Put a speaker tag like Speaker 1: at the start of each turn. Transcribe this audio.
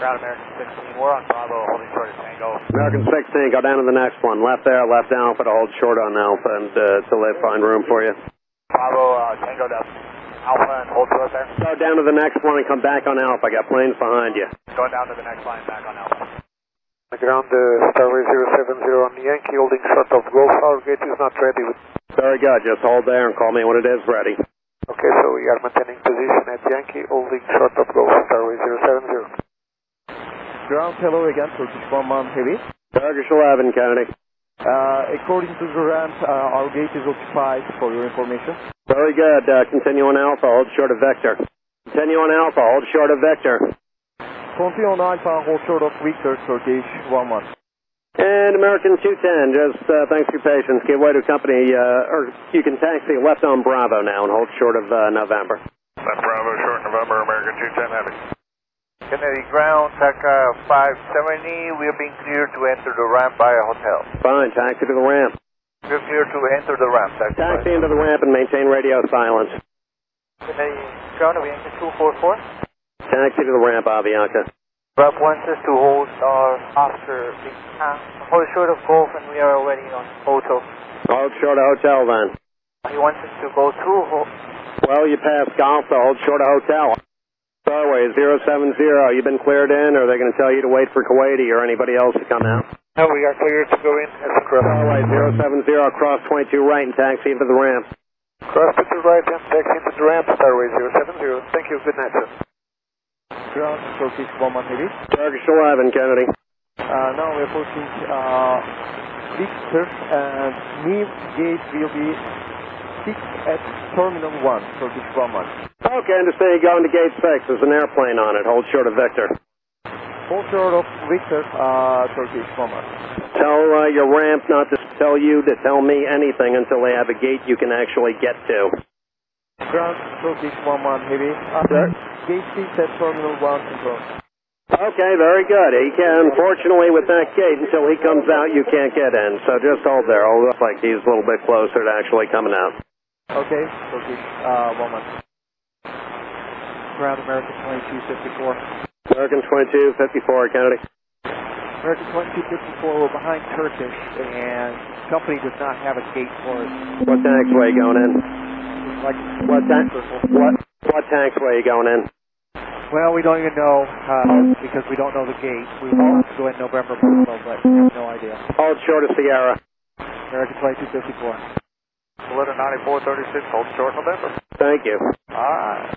Speaker 1: Ground American 16, we're on Bravo, holding short of Tango.
Speaker 2: American 16, go down to the next one. Left there, left Alpha to hold short on Alpha and uh, till they find room for you.
Speaker 1: Bravo, uh, Tango to Alpha and hold short there.
Speaker 2: Go down to the next one and come back on Alpha. I got planes behind you.
Speaker 1: Going down to the next line, back on Alpha.
Speaker 3: Ground uh, Starway 070 on Yankee holding short of Golf. Our gate is not ready.
Speaker 2: Very good. Just hold there and call me when it is ready.
Speaker 3: Okay, so we are maintaining position at Yankee holding short of Golf Starway 070.
Speaker 4: Ground, hello again, Turkish 1 Heavy.
Speaker 2: Turkish 11, Kennedy.
Speaker 4: Uh, according to the ramp, uh, our gate is occupied for your information.
Speaker 2: Very good. Uh, continue on Alpha, hold short of Victor. Continue on Alpha, hold short of Victor.
Speaker 4: Continue on Alpha, hold short of Victor, Turkish 1
Speaker 2: And American 210, just uh, thanks for your patience. Give way to company, uh, or you can taxi left on Bravo now and hold short of uh, November.
Speaker 5: Left Bravo, short November, American 210 heavy.
Speaker 1: Kennedy Ground, TACA 570, we are being cleared to enter the ramp by a hotel.
Speaker 2: Fine, taxi to the ramp.
Speaker 1: We're cleared to enter the ramp, taxi.
Speaker 2: Taxi into the ramp and maintain radio silence.
Speaker 1: Kennedy Ground, we enter 244.
Speaker 2: Taxi to the ramp, Avianca.
Speaker 1: Ramp wants us to hold our after the uh, hold short of Golf and we are already on hotel.
Speaker 2: Hold short of hotel then.
Speaker 1: He wants us to go through
Speaker 2: Well, you passed golf, so hold short of hotel. Starway 070, you've been cleared in, or are they going to tell you to wait for Kuwaiti or anybody else to come out?
Speaker 3: No, we are cleared to go in as a cross.
Speaker 2: Starway 070, cross 22 right and taxi into the ramp.
Speaker 3: Cross to the right and taxi into the ramp, Starway 070. Thank you, good night, sir.
Speaker 4: Ground, Turkish 1 Heavy.
Speaker 2: Turkish 11, Kennedy.
Speaker 4: Uh, now we're approaching uh, Victor and new gate will be 6 at Terminal 1, Turkish 1
Speaker 2: Okay, understand you're going to gate 6. There's an airplane on it. Hold short of Victor.
Speaker 4: Hold short of Victor, uh, Turkish 1
Speaker 2: Tell uh, your ramp not to tell you to tell me anything until they have a gate you can actually get to.
Speaker 4: Ground, Turkish 1 Heavy. Uh,
Speaker 2: Sir?
Speaker 4: Gate 6 at Terminal 1 control.
Speaker 2: Okay, very good. He can, unfortunately, with that gate, until he comes out, you can't get in. So just hold there. Hold up like he's a little bit closer to actually coming out.
Speaker 4: Okay, Turkish uh, 1 Ground, American 2254.
Speaker 2: American 2254, Kennedy.
Speaker 4: American 2254, we're behind Turkish, and company does not have a gate for us.
Speaker 2: What taxiway you going in?
Speaker 4: Like,
Speaker 2: What tax? What? What taxiway you going in?
Speaker 4: well, we don't even know, uh, because we don't know the gate. We want to go in November, but we have no idea.
Speaker 2: Hold short of Sierra.
Speaker 4: American 2254.
Speaker 1: letter 9436, hold short November.
Speaker 2: Thank you.
Speaker 1: Alright.